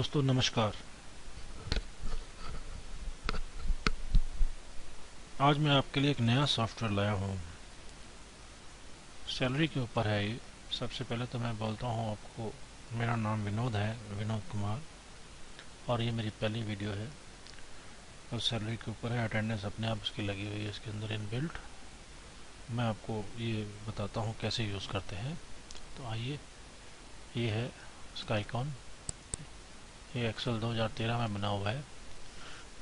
दोस्तों, नमस्कार। आज मैं आपके लिए एक नया सॉफ्टवेयर लाया हूँ। सैलरी के ऊपर है ये। सबसे पहले तो मैं बोलता हूँ आपको, मेरा नाम विनोद है, विनोद कुमार, और ये मेरी पहली वीडियो है। और सैलरी के ऊपर है, अटेंडेंस अपने आप उसकी लगी हुई है, इसके अंदर इनबिल्ट। मैं आपको ये बताता हूँ कैसे यूज़ करते हैं। तो आइए, ये है इसका ये एक्सेल 2013 में बना हुआ है।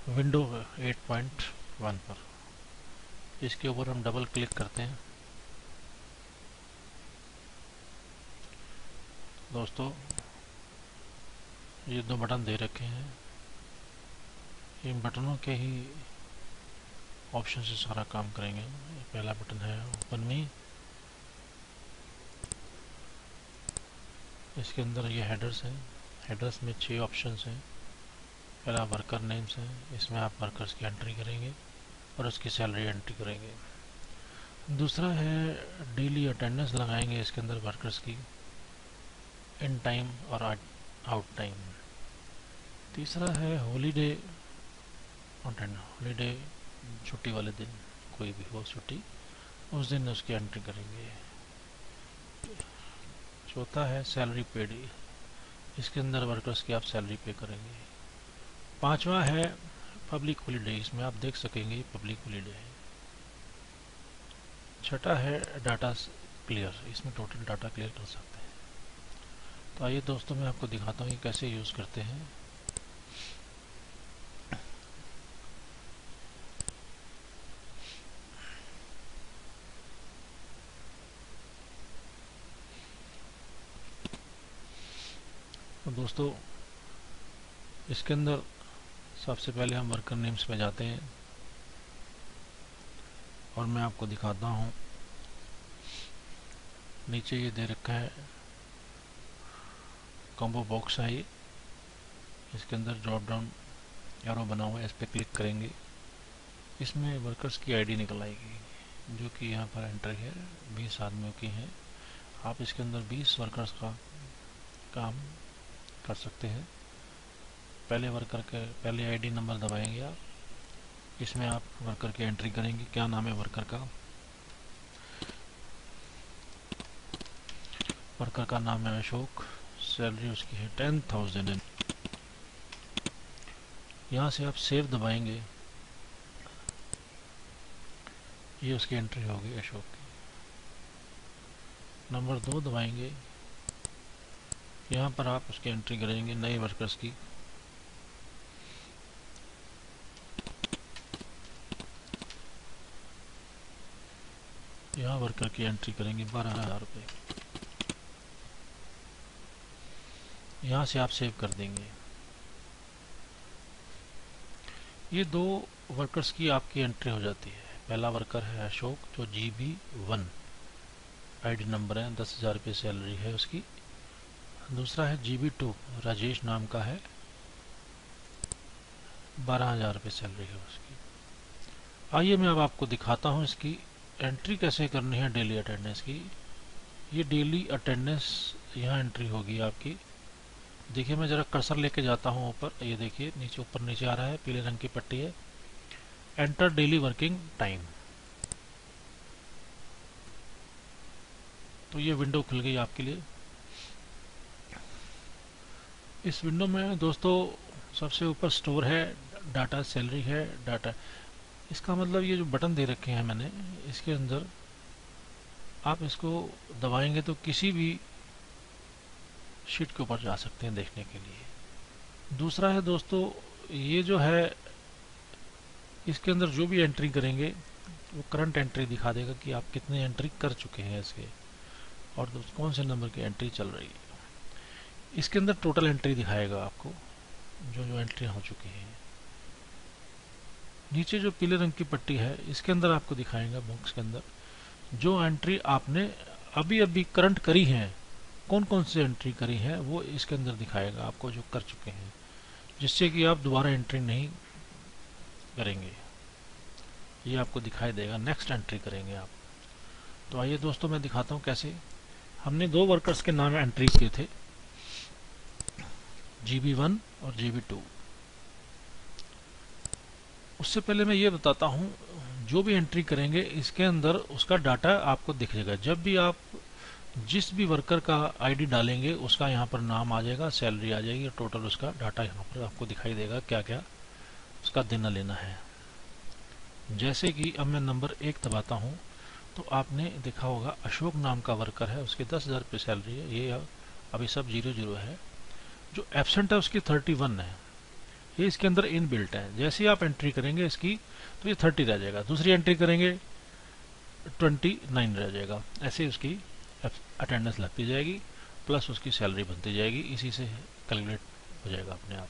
विंडो 8.1 पर। इसके ऊपर हम डबल क्लिक करते हैं। दोस्तों, ये दो बटन दे रखे हैं। इन बटनों के ही ऑप्शन से सारा काम करेंगे। पहला बटन है ओपन मी। इसके अंदर ये हेडर्स हैं। हेडर्स में छह ऑप्शंस हैं। पहला वर्कर नेम्स है, इसमें आप वर्कर्स की एंट्री करेंगे और उसकी सैलरी एंट्री करेंगे। दूसरा है डेली अटेंडेंस लगाएँगे इसके अंदर वर्कर्स की इन टाइम और आउट टाइम तीसरा है हॉलीडे हॉलीडे छुट्टी वाले दिन, कोई भी हो छुट्टी, उस दिन उसकी एंट्री करेंगे। चौथा है सैलरी पेड इसके अंदर वर्कर्स की आप सैलरी पे करेंगे। पांचवा है पब्लिक हॉलीडे इसमें आप देख सकेंगे पब्लिक हॉलीडे है। छठा है डाटा क्लियर। इसमें टोटल डाटा क्लियर कर सकते हैं। तो आइए दोस्तों, मैं आपको दिखाता हूँ कि कैसे यूज़ करते हैं। दोस्तों, इसके अंदर सबसे पहले हम वर्कर नेम्स में जाते हैं। और मैं आपको दिखाता हूँ। नीचे ये दे रखा है। कॉम्बो बॉक्स है ये। इसके अंदर ड्रॉप डाउन एरो बना हुआ है, इस पर क्लिक करेंगे। इसमें वर्कर्स की आईडी निकल आएगी, जो कि यहाँ पर एंट्री है। 20 आदमियों की है। आप इसके अंदर 20 वर्कर्स का काम कर सकते हैं। पहले वर्कर के पहले आईडी नंबर दबाएँगे आप। इसमें आप वर्कर की एंट्री करेंगे। क्या नाम है वर्कर का? वर्कर का नाम है अशोक। सैलरी उसकी है टेन थाउज़ेंड यहाँ से आप सेव दबाएँगे। ये उसकी एंट्री होगी अशोक की। नंबर दो दबाएँगे। यहाँ पर आप उसकी एंट्री करेंगे नए वर्कर्स की। यहाँ वर्कर की एंट्री करेंगे, बारह हज़ार रुपये यहाँ से आप सेव कर देंगे। ये दो वर्कर्स की आपकी एंट्री हो जाती है। पहला वर्कर है अशोक, जो G B one I number है, दस हज़ार रुपये सैलरी है उसकी। दूसरा है जी बी टू राजेश नाम का है। बारह हज़ार रुपये सैलरी है उसकी। आइए मैं अब आपको दिखाता हूँ इसकी एंट्री कैसे करनी है डेली अटेंडेंस की। ये डेली अटेंडेंस यहाँ एंट्री होगी आपकी। देखिए मैं ज़रा कर्सर लेके जाता हूँ ऊपर। ये देखिए, नीचे, ऊपर नीचे आ रहा है, पीले रंग की पट्टी है। एंटर डेली वर्किंग टाइम तो ये विंडो खुल गई आपके लिए। इस विंडो में दोस्तों सबसे ऊपर स्टोर है डाटा सैलरी है डाटा इसका मतलब ये जो बटन दे रखे हैं मैंने, इसके अंदर आप इसको दबाएँगे तो किसी भी शीट के ऊपर जा सकते हैं देखने के लिए। दूसरा है दोस्तों, ये जो है, इसके अंदर जो भी एंट्री करेंगे, वो करंट एंट्री दिखा देगा कि आप कितने एंट्री कर चुके हैं इसके। और कौन से नंबर की एंट्री चल रही है? इसके अंदर टोटल एंट्री दिखाएगा आपको, जो जो एंट्री हो चुकी हैं। नीचे जो पीले रंग की पट्टी है, इसके अंदर आपको दिखाएगा बॉक्स के अंदर, जो एंट्री आपने अभी अभी करंट करी है कौन कौन सी एंट्री करी है, वो इसके अंदर दिखाएगा आपको जो कर चुके हैं, जिससे कि आप दोबारा एंट्री नहीं करेंगे। ये आपको दिखाई देगा नेक्स्ट एंट्री करेंगे आप। तो आइए दोस्तों, मैं दिखाता हूँ कैसे। हमने दो वर्कर्स के नाम एंट्री किए थे। जी बी वन और जी बी टू उससे पहले मैं ये बताता हूँ, जो भी एंट्री करेंगे, इसके अंदर उसका डाटा आपको दिखेगा जब भी आप जिस भी वर्कर का आईडी डालेंगे, उसका यहाँ पर नाम आ जाएगा सैलरी आ जाएगी टोटल उसका डाटा यहाँ पर आपको दिखाई देगा क्या क्या उसका देना लेना है। जैसे कि अब मैं नंबर एक दबाता हूँ तो आपने देखा होगा, अशोक नाम का वर्कर है, उसकी दस हज़ार रुपये सैलरी है, ये अभी सब ज़ीरो ज़ीरो है। जो एबसेंट है, उसकी थर्टी वन है। ये इसके अंदर इन बिल्ट है। जैसे आप एंट्री करेंगे इसकी तो ये थर्टी रह जाएगा। दूसरी एंट्री करेंगे ट्वेंटी नाइन रह जाएगा। ऐसे उसकी अटेंडेंस लगती जाएगी प्लस उसकी सैलरी बनती जाएगी। इसी से कैलकुलेट हो जाएगा अपने आप।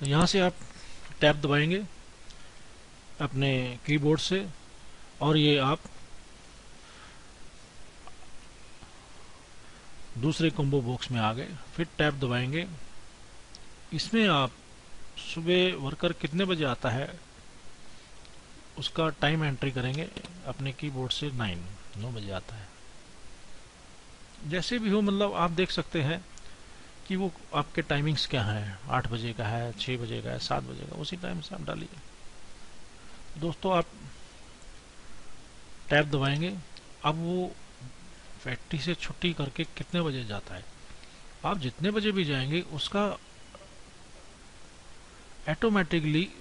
तो यहाँ से आप टैब दबाएँगे अपने कीबोर्ड से, और ये आप दूसरे कॉम्बो बॉक्स में आ गए। फिर टैब दबाएँगे। इसमें आप सुबह वर्कर कितने बजे आता है, उसका टाइम एंट्री करेंगे अपने कीबोर्ड से नाइन नौ बजे आता है। जैसे भी हो मतलब आप देख सकते हैं कि वो आपके टाइमिंग्स क्या हैं। आठ बजे का है छः बजे का है, सात बजे का उसी टाइम से आप डालिए। दोस्तों, आप टैब दबाएँगे। अब वो फैक्ट्री से छुट्टी करके कितने बजे जाता है? आप जितने बजे भी जाएँगे, उसका ऑटोमेटिकली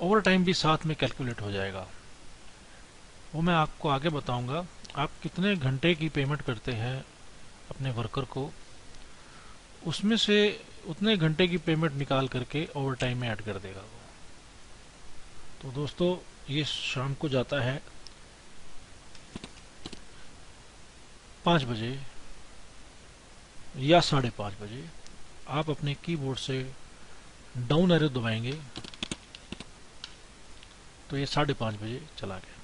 ओवर टाइम भी साथ में कैलकुलेट हो जाएगा। वो मैं आपको आगे बताऊँगा, आप कितने घंटे की पेमेंट करते हैं अपने वर्कर को? उसमें से उतने घंटे की पेमेंट निकाल करके ओवर टाइम में ऐड कर देगा वो। तो दोस्तों, ये शाम को जाता है। पाँच बजे या साढ़े पाँच बजे आप अपने कीबोर्ड से डाउन एरो दबाएँगे तो ये साढ़े पाँच बजे चला गया।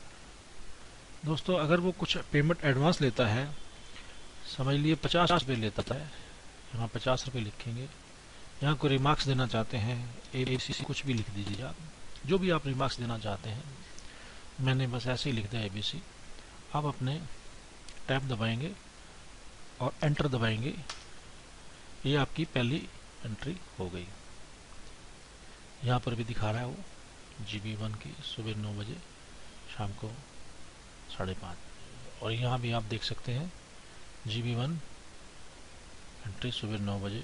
दोस्तों, अगर वो कुछ पेमेंट एडवांस लेता है, समझ लिए पचास रुपये लेता है, यहाँ पचास रुपये लिखेंगे। यहाँ कोई रिमार्क्स देना चाहते हैं ए सी कुछ भी लिख दीजिए आप। जो भी आप रिमार्क्स देना चाहते हैं, मैंने बस ऐसे ही लिख दिया ए बी सी आप अपने टैब दबाएँगे और एंटर दबाएँगे। ये आपकी पहली एंट्री हो गई। यहाँ पर भी दिखा रहा है वो जी बी वन की सुबह नौ बजे शाम को साढ़े पाँच। और यहाँ भी आप देख सकते हैं जी बी वन एंट्री सुबह नौ बजे।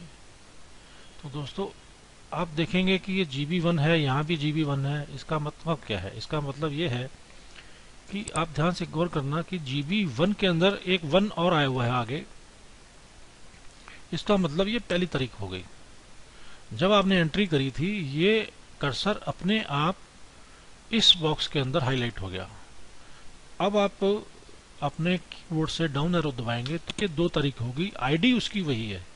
तो दोस्तों, आप देखेंगे कि ये जी बी वन है, यहाँ भी जी बी वन है, इसका मतलब क्या है? इसका मतलब ये है कि आप ध्यान से गौर करना कि जी बी वन के अंदर एक वन और आया हुआ है आगे। इसका मतलब ये पहली तारीख हो गई। जब आपने एंट्री करी थी, ये कर्सर अपने आप इस बॉक्स के अंदर हाईलाइट हो गया। अब आप अपने कीबोर्ड से डाउन एरो दबाएँगे तो ये दो तारीख होगी। आईडी उसकी वही है।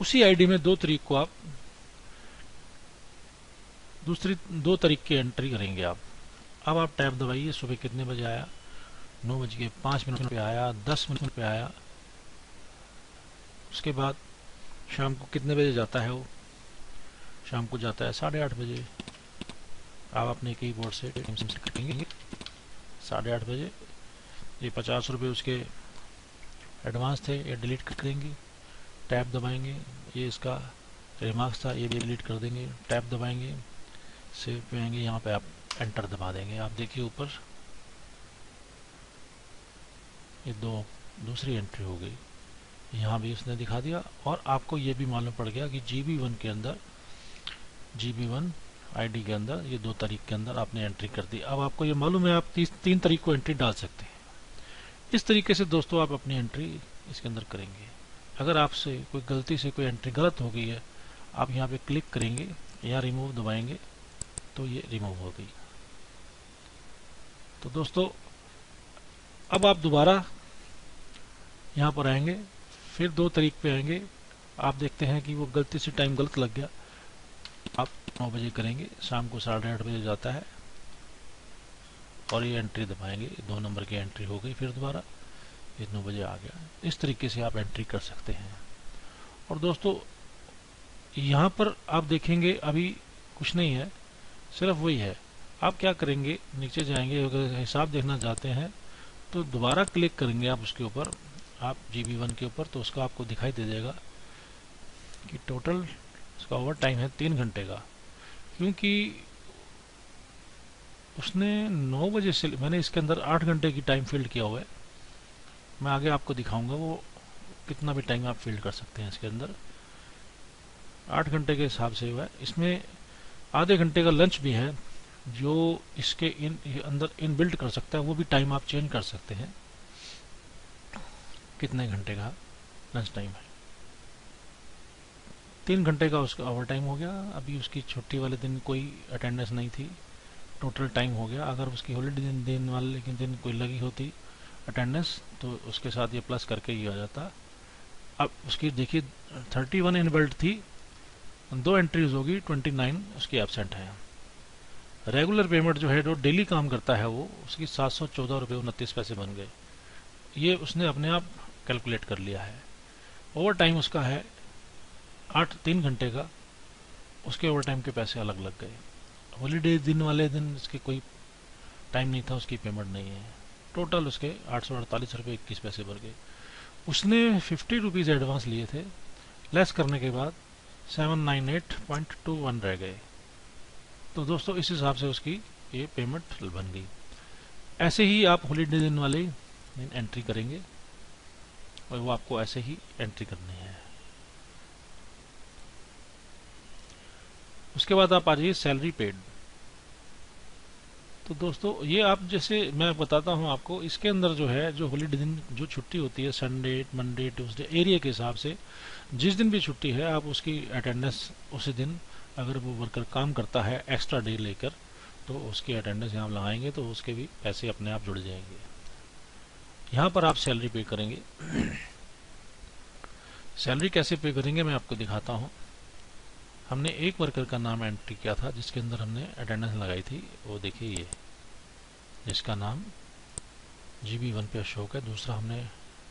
उसी आईडी में दो तारीख को आप दूसरी, दो तारीख की एंट्री करेंगे आप। अब आप टैब दबाइए, सुबह कितने बजे आया? नौ बज के पाँच मिनट पे आया, दस मिनट पे आया। उसके बाद शाम को कितने बजे जाता है वो? शाम को जाता है साढ़े आठ बजे। आप अपने कीबोर्ड से कटेंगे साढ़े आठ बजे। ये पचास रुपये उसके एडवांस थे, ये डिलीट कर देंगे। टैब दबाएँगे। ये इसका रिमार्क्स था, ये भी डिलीट कर देंगे। टैब दबाएँगे। सेव पे आएँगे, यहाँ पे आप एंटर दबा देंगे। आप देखिए ऊपर। ये दो दूसरी एंट्री हो गई। यहाँ भी उसने दिखा दिया। और आपको ये भी मालूम पड़ गया कि जी बी वन के अंदर जी बी वन आईडी के अंदर ये दो तारीख के अंदर आपने एंट्री कर दी। अब आपको ये मालूम है आप तीस, तीन तारीख को एंट्री डाल सकते हैं। इस तरीके से दोस्तों आप अपनी एंट्री इसके अंदर करेंगे। अगर आपसे कोई गलती से कोई एंट्री गलत हो गई है आप यहाँ पे क्लिक करेंगे या रिमूव दबाएँगे तो ये रिमूव हो गई। तो दोस्तों, अब आप दोबारा यहाँ पर आएँगे, फिर दो तारीख पे आएँगे। आप देखते हैं कि वो गलती से टाइम गलत लग गया। आप नौ बजे करेंगे, शाम को साढ़े आठ बजे जाता है और ये एंट्री दबाएँगे। दो नंबर की एंट्री हो गई फिर दोबारा, ये नौ बजे आ गया। इस तरीके से आप एंट्री कर सकते हैं। और दोस्तों, यहाँ पर आप देखेंगे, अभी कुछ नहीं है, सिर्फ़ वही है। आप क्या करेंगे? नीचे जाएँगे, अगर हिसाब देखना चाहते हैं तो दोबारा क्लिक करेंगे आप उसके ऊपर। आप जी बी वन के ऊपर तो उसका आपको दिखाई दे देगा कि टोटल उसका ओवर टाइम है तीन घंटे का। क्योंकि उसने नौ बजे से, मैंने इसके अंदर आठ घंटे की टाइम फ़ील्ड किया हुआ है। मैं आगे आपको दिखाऊँगा वो कितना भी टाइम आप फ़ील्ड कर सकते हैं इसके अंदर। आठ घंटे के हिसाब से हुआ है। इसमें आधे घंटे का लंच भी है। जो इसके इन अंदर इन बिल्ड कर सकता है, वो भी टाइम आप चेंज कर सकते हैं। कितने घंटे का लंच टाइम है? तीन घंटे का उसका ओवर टाइम हो गया। अभी उसकी छुट्टी वाले दिन कोई अटेंडेंस नहीं थी। टोटल टाइम हो गया। अगर उसकी हॉलीडे दिन दिन वाले दिन कोई लगी होती अटेंडेंस तो उसके साथ ये प्लस करके ही आ जाता। अब उसकी देखिए थर्टी वन इनबिल्ट थी, दो एंट्रीज होगी ट्वेंटी नाइन उसकी एबसेंट है। रेगुलर पेमेंट जो है, जो डेली काम करता है वो, उसकी सात सौ चौदह रुपये उनतीस पैसे बन गए। ये उसने अपने आप कैलकुलेट कर लिया है। ओवर टाइम उसका है आठ तीन घंटे का, उसके ओवर टाइम के पैसे अलग लग गए। हॉलीडे दिन वाले दिन इसके कोई टाइम नहीं था, उसकी पेमेंट नहीं है। टोटल उसके आठ सौ अड़तालीस रुपये इक्कीस पैसे भर गए। उसने फिफ्टी रुपीज़ एडवांस लिए थे। लेस करने के बाद seven nine eight point two one रह गए। तो दोस्तों, इस हिसाब से उसकी ये पेमेंट बन गई। ऐसे ही आप हॉलीडे दिन वाले दिन एंट्री करेंगे और वो आपको ऐसे ही एंट्री करनी है। उसके बाद आप आ जाइए सैलरी पेड तो दोस्तों, ये आप जैसे मैं बताता हूँ आपको, इसके अंदर जो है, जो होलीडे दिन, जो छुट्टी होती है संडे मंडे ट्यूसडे एरिया के हिसाब से, जिस दिन भी छुट्टी है, आप उसकी अटेंडेंस उसी दिन अगर वो वर्कर काम करता है एक्स्ट्रा डे लेकर तो उसकी अटेंडेंस यहाँ लगाएँगे तो उसके भी पैसे अपने आप जुड़ जाएँगे। यहाँ पर आप सैलरी पे करेंगे। सैलरी कैसे पे करेंगे, मैं आपको दिखाता हूँ। हमने एक वर्कर का नाम एंट्री किया था, जिसके अंदर हमने अटेंडेंस लगाई थी। वो देखिए ये, जिसका नाम जी बी वन पे अशोक है। दूसरा हमने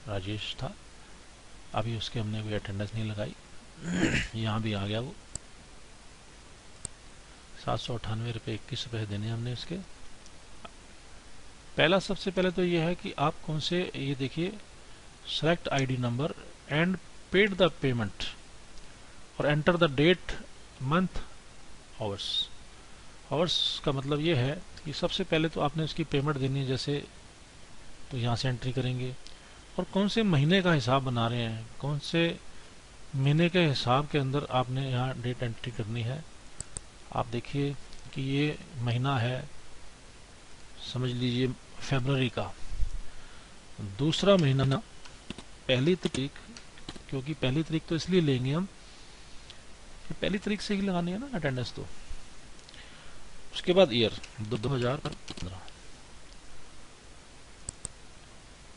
राजेश था। अभी उसके हमने कोई अटेंडेंस नहीं लगाई। यहाँ भी आ गया वो। सात सौ अठानवे रुपये इक्कीस रुपये देने हमने उसके पहला सबसे पहले तो ये है कि आप कौन से, ये देखिए select ID number and paid the payment और enter the date month hours hours का मतलब ये है कि सबसे पहले तो आपने उसकी पेमेंट देनी है, जैसे तो यहाँ से एंट्री करेंगे। और कौन से महीने का हिसाब बना रहे हैं, कौन से महीने के हिसाब के अंदर आपने यहाँ डेट एंट्री करनी है आप देखिए कि ये महीना है, समझ लीजिए फेबररी का। दूसरा महीना पहली तारीख, क्योंकि पहली तारीख तो इसलिए लेंगे हम कि पहली तारीख से ही लगानी है ना अटेंडेंस तो। उसके बाद ईयर दो हज़ार पंद्रह।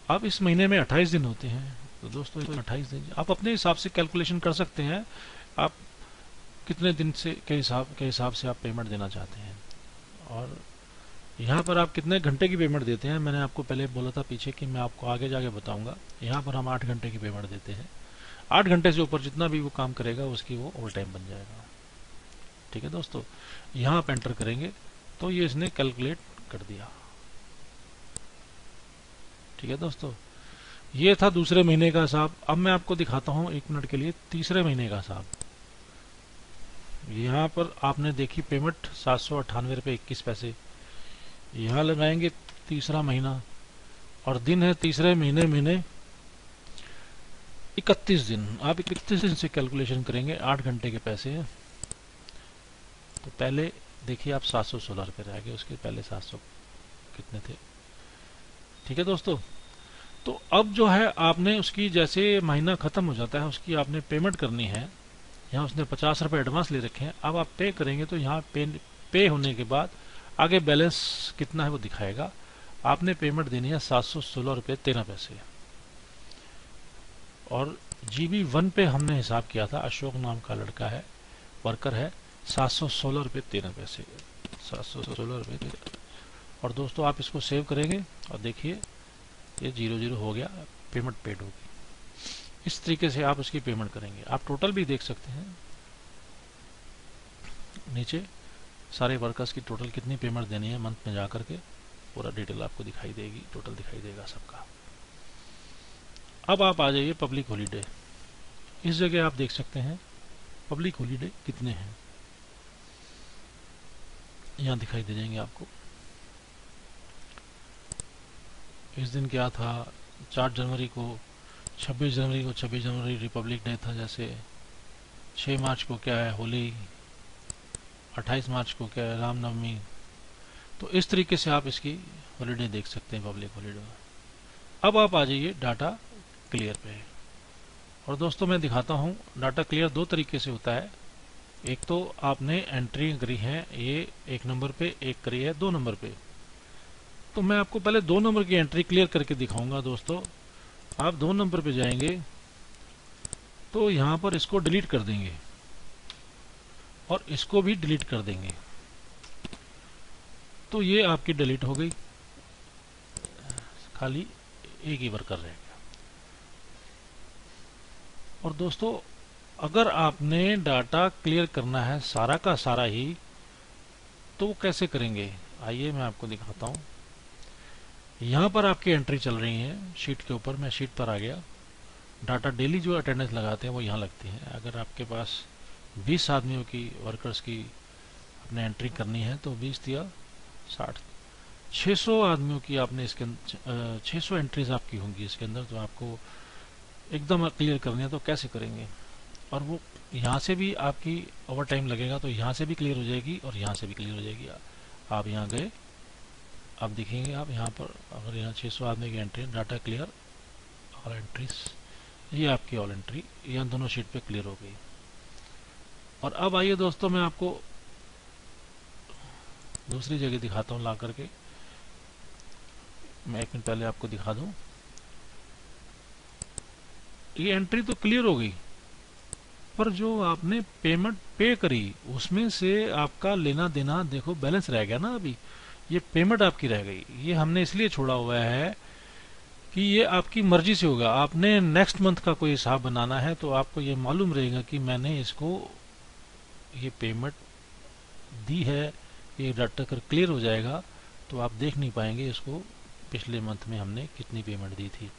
अब इस महीने में 28 दिन होते हैं तो दोस्तों 28 दिन, आप अपने हिसाब से कैलकुलेशन कर सकते हैं। आप कितने दिन से, के हिसाब के हिसाब से आप पेमेंट देना चाहते हैं? और यहाँ पर आप कितने घंटे की पेमेंट देते हैं? मैंने आपको पहले बोला था पीछे कि मैं आपको आगे जाके बताऊँगा। यहाँ पर हम आठ घंटे की पेमेंट देते हैं। आठ घंटे से ऊपर जितना भी वो काम करेगा, उसकी वो ओवर टाइम बन जाएगा। ठीक है दोस्तों? यहाँ आप एंटर करेंगे तो ये इसने कैलकुलेट कर दिया। ठीक है दोस्तों? ये था दूसरे महीने का हिसाब। अब मैं आपको दिखाता हूँ एक मिनट के लिए तीसरे महीने का हिसाब। यहाँ पर आपने देखी पेमेंट? सात सौ अट्ठानवे रुपये इक्कीस पैसे। यहाँ लगाएँगे तीसरा महीना। और दिन है तीसरे महीने महीने इकतीस दिन। आप इकतीस दिन से कैलकुलेशन करेंगे, आठ घंटे के पैसे हैं। तो पहले देखिए आप सात सौ सोलह रुपये रह गए, उसके पहले सात सौ कितने थे? ठीक है दोस्तों? तो अब जो है, आपने उसकी जैसे महीना खत्म हो जाता है, उसकी आपने पेमेंट करनी है। यहाँ उसने पचास रुपये एडवांस ले रखे हैं। अब आप पे करेंगे तो यहाँ पे पे होने के बाद आगे बैलेंस कितना है वो दिखाएगा। आपने पेमेंट देनी है सात सौ सोलह रुपये तेरह पैसे। और जी बी वन पे हमने हिसाब किया था, अशोक नाम का लड़का है वर्कर है, सात सौ सोलह रुपये तेरह पैसे। सात सौ सोलह रुपये और दोस्तों आप इसको सेव करेंगे और देखिए, ये ज़ीरो ज़ीरो हो गया पेमेंट पेड होगी इस तरीके से आप उसकी पेमेंट करेंगे। आप टोटल भी देख सकते हैं। नीचे सारे वर्कर्स की टोटल कितनी पेमेंट देनी है मंथ में जाकर के, पूरा डिटेल आपको दिखाई देगी टोटल दिखाई देगा सबका। अब आप आ जाइए पब्लिक हॉलीडे इस जगह आप देख सकते हैं पब्लिक हॉलीडे कितने हैं। यहाँ दिखाई दे जाएँगे आपको। इस दिन क्या था? चार जनवरी को 26 जनवरी को 26 जनवरी रिपब्लिक डे था, जैसे 6 मार्च को क्या है होली 28 मार्च को क्या है रामनवमी। तो इस तरीके से आप इसकी हॉलीडे देख सकते हैं पब्लिक हॉलीडे अब आप आ जाइए डाटा क्लियर पे। और दोस्तों, मैं दिखाता हूँ, डाटा क्लियर दो तरीके से होता है। एक तो आपने एंट्री करी है, ये एक नंबर पे, एक करी है दो नंबर पे। तो मैं आपको पहले दो नंबर की एंट्री क्लियर करके दिखाऊँगा, दोस्तों। आप दो नंबर पे जाएँगे तो यहाँ पर इसको डिलीट कर देंगे और इसको भी डिलीट कर देंगे। तो ये आपकी डिलीट हो गई। खाली एक ही वर्कर रहेगा और दोस्तों, अगर आपने डाटा क्लियर करना है सारा का सारा ही तो कैसे करेंगे? आइए मैं आपको दिखाता हूँ। यहाँ पर आपकी एंट्री चल रही है शीट के ऊपर, मैं शीट पर आ गया। डाटा डेली जो अटेंडेंस लगाते हैं, वो यहाँ लगती है। अगर आपके पास 20 आदमियों की वर्कर्स की अपने एंट्री करनी है तो 20 दिया साठ। 600 आदमियों की आपने इसके छः सौ एंट्रीज आपकी होंगी इसके अंदर तो आपको एकदम क्लियर करनी है तो कैसे करेंगे? और वो यहाँ से भी आपकी ओवर टाइम लगेगा तो यहाँ से भी क्लियर हो जाएगी और यहाँ से भी क्लियर हो जाएगी। आप यहाँ गए अब देखेंगे, आप यहाँ पर अगर यहाँ 600 आदमी की entry data clear all entries ये आपकी ऑल एंट्री यहाँ दोनों शीट पे क्लियर हो गई। और अब आइए दोस्तों, मैं आपको दूसरी जगह दिखाता हूँ, ला करके। मैं एक मिनट पहले आपको दिखा दूँ। ये एंट्री तो क्लियर हो गई, पर जो आपने पेमेंट पे करी, उसमें से आपका लेना देना, देखो बैलेंस रह गया ना अभी। ये पेमेंट आपकी रह गई। ये हमने इसलिए छोड़ा हुआ है कि ये आपकी मर्ज़ी से होगा। आपने नेक्स्ट मंथ का कोई हिसाब बनाना है तो आपको ये मालूम रहेगा कि मैंने इसको ये पेमेंट दी है, ये डाटा कर क्लियर हो जाएगा तो आप देख नहीं पाएँगे इसको पिछले मंथ में हमने कितनी पेमेंट दी थी।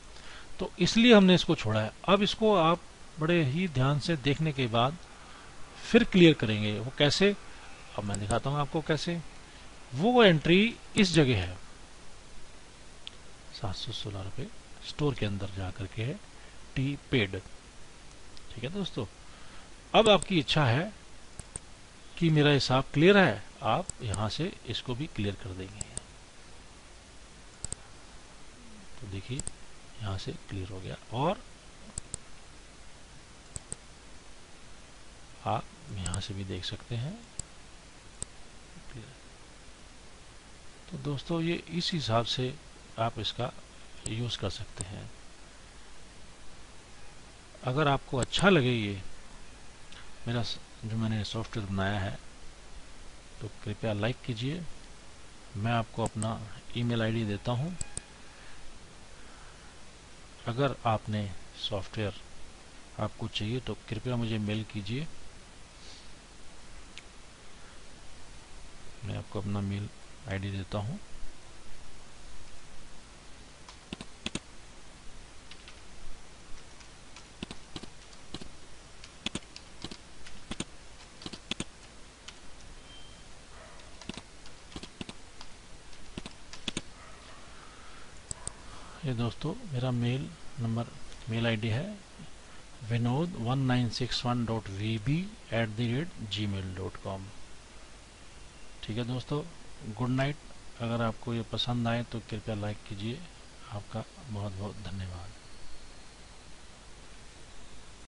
तो इसलिए हमने इसको छोड़ा है। अब इसको आप बड़े ही ध्यान से देखने के बाद फिर क्लियर करेंगे। वो कैसे? अब मैं दिखाता हूँ आपको कैसे। वो एंट्री इस जगह है। सात सौ सोलह रुपये स्टोर के अंदर जा करके है। टी पेड ठीक है दोस्तों, अब आपकी इच्छा है कि मेरा हिसाब क्लियर है, आप यहाँ से इसको भी क्लियर कर देंगे। तो देखिए, यहाँ से क्लियर हो गया और आप यहाँ से भी देख सकते हैं। तो दोस्तों, ये इस हिसाब से आप इसका यूज़ कर सकते हैं। अगर आपको अच्छा लगे ये, मेरा जो मैंने सॉफ्टवेयर बनाया है तो कृपया लाइक कीजिए। मैं आपको अपना ईमेल आईडी देता हूँ। अगर आपने सॉफ्टवेयर आपको चाहिए तो कृपया मुझे मेल कीजिए। मैं आपको अपना मेल आईडी देता हूँ। ये दोस्तों, मेरा मेल नंबर, मेल आईडी है Vinod one nine six one dot V B at the rate Gmail dot com ठीक है दोस्तों गुड नाइट। अगर आपको ये पसंद आए तो कृपया लाइक कीजिए। आपका बहुत बहुत धन्यवाद।